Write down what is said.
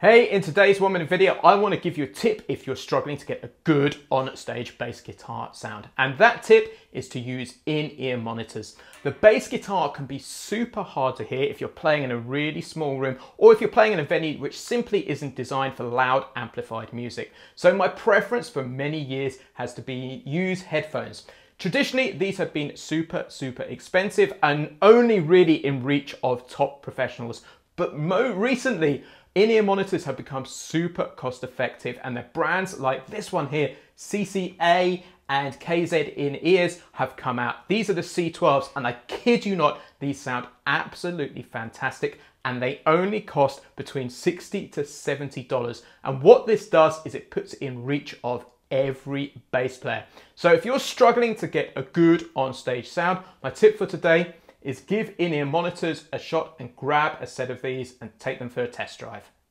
Hey, in today's one minute video, I want to give you a tip if you're struggling to get a good on-stage bass guitar sound. And that tip is to use in-ear monitors. The bass guitar can be super hard to hear if you're playing in a really small room or if you're playing in a venue which simply isn't designed for loud amplified music. So my preference for many years has to be use headphones. Traditionally, these have been super, super expensive and only really in reach of top professionals. But more recently, in-ear monitors have become super cost effective and the brands like this one here, CCA and KZ in ears have come out. These are the C12s and I kid you not, these sound absolutely fantastic and they only cost between 60 to $70. And what this does is it puts in reach of every bass player. So if you're struggling to get a good on-stage sound, my tip for today is give in-ear monitors a shot and grab a set of these and take them for a test drive.